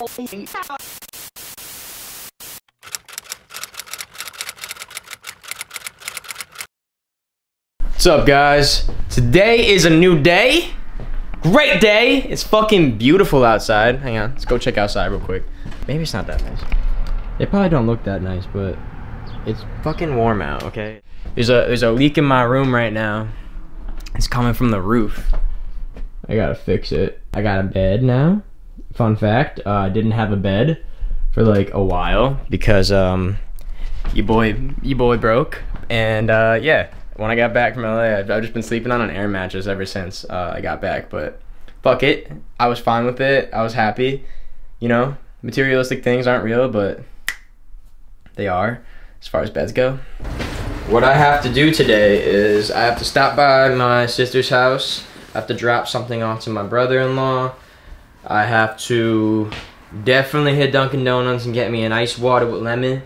What's up, guys? Today is a new day. Great day. It's fucking beautiful outside. Hang on, let's go check outside real quick. Maybe it's not that nice. They probably don't look that nice, but it's fucking warm out. Okay. There's a there's a leak in my room right now. It's coming from the roof. I gotta fix it. I got a bed now. Fun fact: uh, I didn't have a bed for like a while because um, you boy you boy broke, and uh, yeah when I got back from LA, I've, I've just been sleeping on an air mattress ever since uh, I got back. But fuck it, I was fine with it. I was happy. You know, materialistic things aren't real, but they are as far as beds go. What I have to do today is I have to stop by my sister's house. I have to drop something off to my brother-in-law. I have to definitely hit Dunkin' Donuts and get me an ice water with lemon.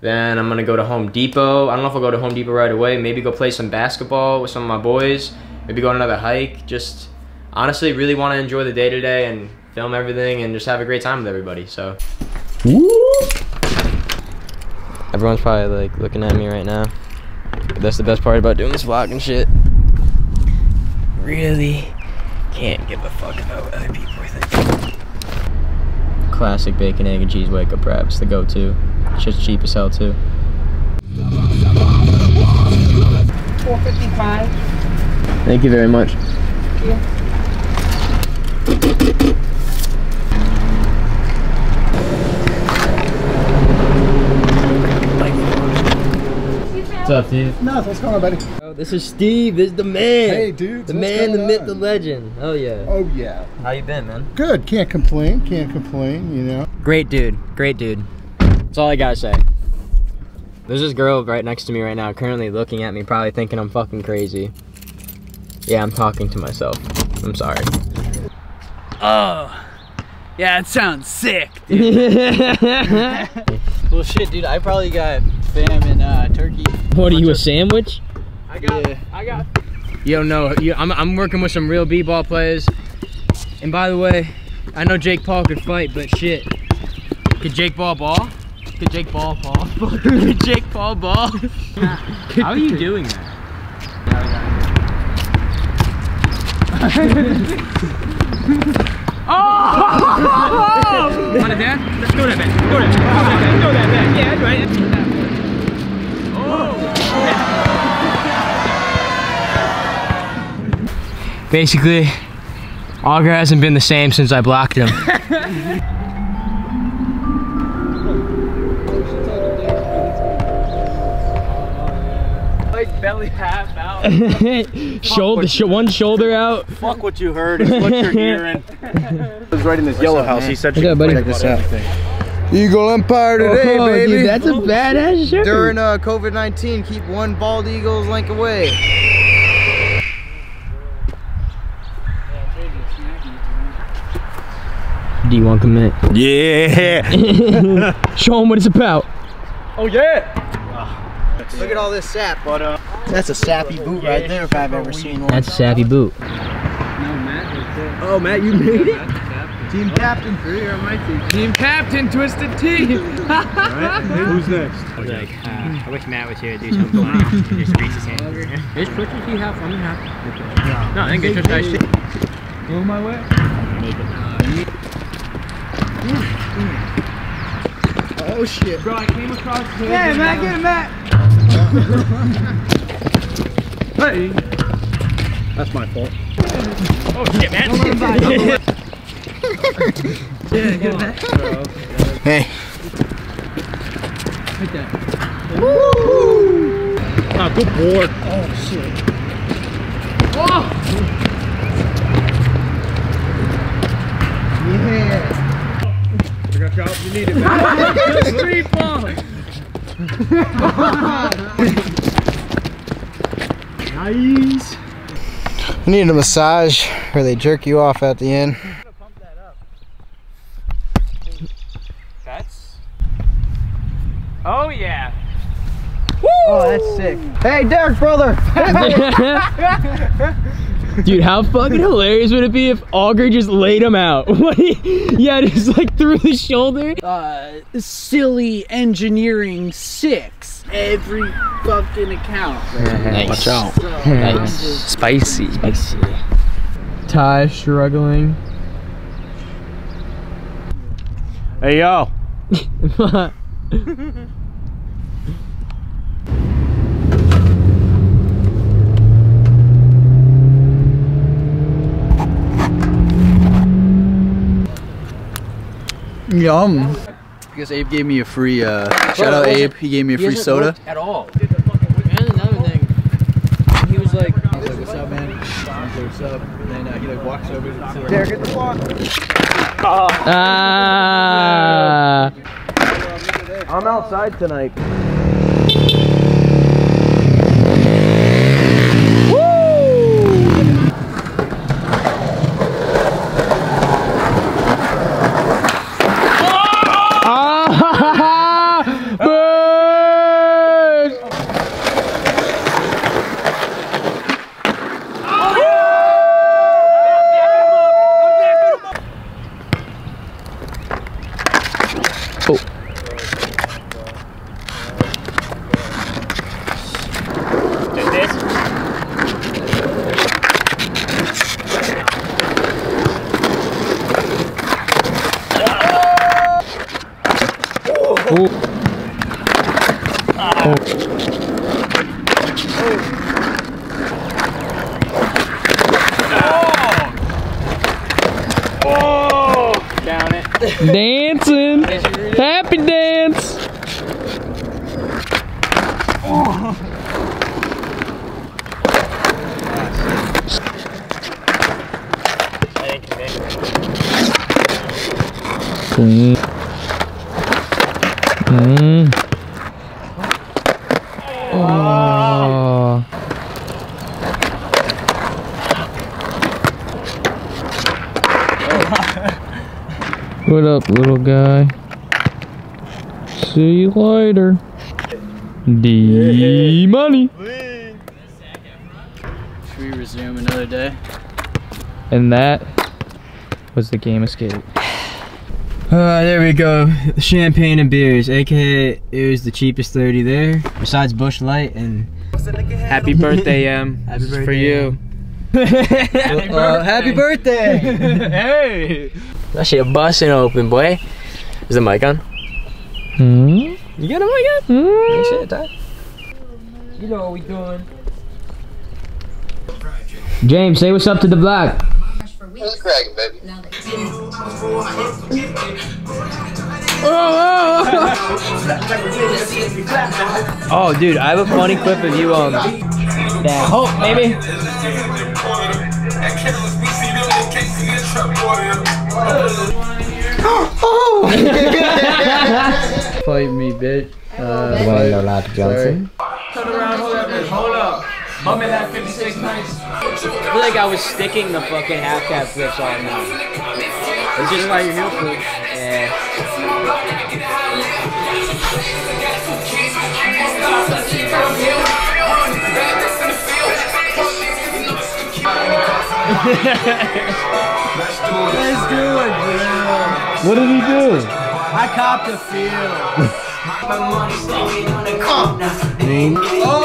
Then I'm gonna go to Home Depot. I don't know if I'll go to Home Depot right away. Maybe go play some basketball with some of my boys. Maybe go on another hike. Just honestly really want to enjoy the day today and film everything and just have a great time with everybody. So. Everyone's probably like looking at me right now. But that's the best part about doing this vlog and shit. Really can't give a fuck about other people Classic bacon, egg, and cheese wake up wraps, the go-to. Shit's cheap as hell too. 455. Thank you very much. What's up, Steve? No, what's going on, buddy? Oh, this is Steve. This is the man. Hey, dude. The man, the myth, the legend. Oh yeah. Oh yeah. How you been, man? Good. Can't complain. Can't complain. You know. Great dude. Great dude. That's all I gotta say. There's this girl right next to me right now, currently looking at me, probably thinking I'm fucking crazy. Yeah, I'm talking to myself. I'm sorry. Oh. Yeah, it sounds sick, dude. well, shit, dude. I probably got fam and uh, turkey. What are you, a sandwich? I got. Yeah. I got. Yo, don't know. You, I'm, I'm working with some real b-ball players. And by the way, I know Jake Paul could fight, but shit. Could Jake Paul ball? Could Jake Paul ball? could Jake Paul ball? How are you doing that? oh! Want it there? Let's go that back. Go that back. Go that back. Yeah, that's right. Basically, Auger hasn't been the same since I blocked him. Like belly half out. shoulder, sh one shoulder out. Fuck what you heard, it's what you're hearing. I was right in this yellow house, he said Look at buddy. check this out. Eagle Empire today, oh, baby. Dude, that's a badass shirt. During uh, COVID-19, keep one bald eagle's length away. Do you want to commit? Yeah! Show him what it's about. oh yeah! Look at all this sap. But uh, That's a sappy boot right there if I've ever seen one. That's a sappy boot. Oh, Matt, you made it? Team captain. Team Team captain, twisted T. who's next? I was like, uh, I wish Matt was here to do something funny. and just reach his hand over here. Is Twitch he have fun? Have? No, I think it's just nice shit. Go my way. Oh, shit. Bro, I came across. Yeah, Matt, get him, Matt. Hey. That's my fault. Oh shit, man. Yeah, get back. Hey. Like that. Ah, good board. Yeah. Nice. I need a massage where they jerk you off at the end. That's. Oh yeah. Oh, that's sick. Hey, Derek, brother. Dude, how fucking hilarious would it be if Auger just laid him out? What he- yeah, just like through the shoulder. Uh, silly engineering six. Every fucking account. Watch out. So, I'm just- Spicy. Spicy. Ty struggling. Hey yo. Yum. Because Abe gave me a free, uh, shout out Abe, he gave me a free soda. At all. And another thing, he was like, I was like, what's up, man? Like, what's up? And then uh, he like walks over to the There, get the fuck. ah. I'm outside tonight. Ah! Bird! Dancing. Happy dance. Mm. Mm. Oh. What up, little guy? See you later. D money. Should we resume another day? And that was the game escape. Uh, there we go. Champagne and beers, aka it was the cheapest 30 there. Besides Busch Light and Happy birthday, Em. Happy This is for birthday, you. uh, happy birthday! hey! That shit busting open, boy. Is the mic on? Hmm? You got a mic on? Hmm? Shit, Ty. You know what we doing. James, say what's up to the block. What's cracking, baby? Oh, dude, I have a funny clip of you um that hope, maybe. Fight me, bitch. Uh, Johnson. Turn around, hold up, bitch. Hold up. I feel like I was sticking the fucking half cap flips on now. It's just like your heel flip. Yeah. Let's do it, bro. What did he do? I copped a feel. Oh!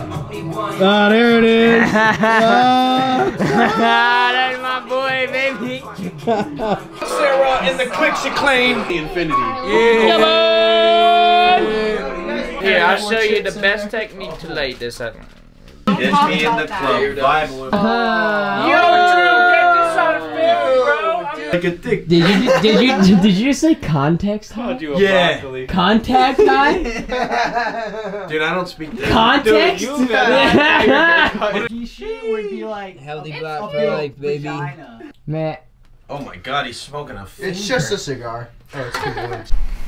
Ah, there it is. That's my boy, baby. Sarah in the click Chiclane. The infinity. Come on! Here, I'll show you the best technique to light this up. It's me in the club. Vibe with Yo, Drew, get this on film, bro. like a dick. Did you did you did you just say context? Huh? Yeah. Contact guy? Dude, I don't speak that. Context? She would be like Healthy a black for fake life, baby. vagina. Man, Oh my god, he's smoking a finger. It's just a cigar. Oh, it's two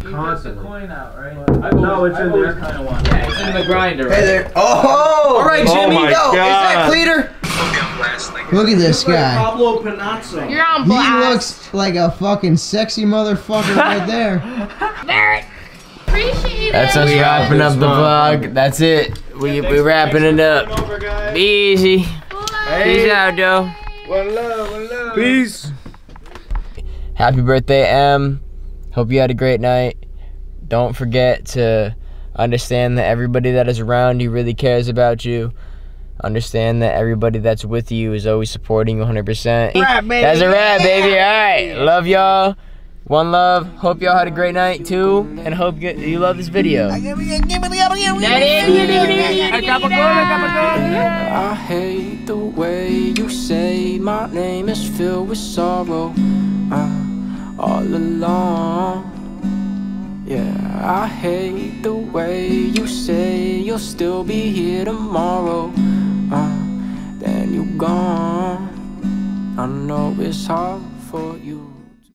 bullets. Constantly. Coin out, right? No, it's in there. kind of want. yeah, it's in the grinder. Hey there. Oh! All right, Oh Jimmy. my go. Is that God. Cleater? Look at this guy. Pablo Panazzo. You're on He looks like a fucking sexy motherfucker right there. appreciate That's it. us wrapping up the vlog. That's it. We we wrapping it up. Be easy. Peace out, Joe. One love. Peace. Happy birthday, M. Hope you had a great night. Don't forget to understand that everybody that is around you really cares about you. Understand that everybody that's with you is always supporting you 100%. That's a wrap, baby. All right. Love y'all. One love. Hope y'all had a great night too, and hope you, you love this video. I hate the way you say my name is filled with sorrow all along. Yeah, I hate the way you say you'll still be here tomorrow. Uh, then you're gone. I know it's hard